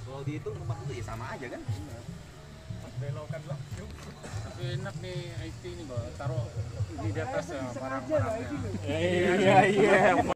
Kalau dihitung tempat itu ya sama aja kan? belokan lah Tapi enak nih IT ini, Taruh di atas ya, barang-barangnya. iya iya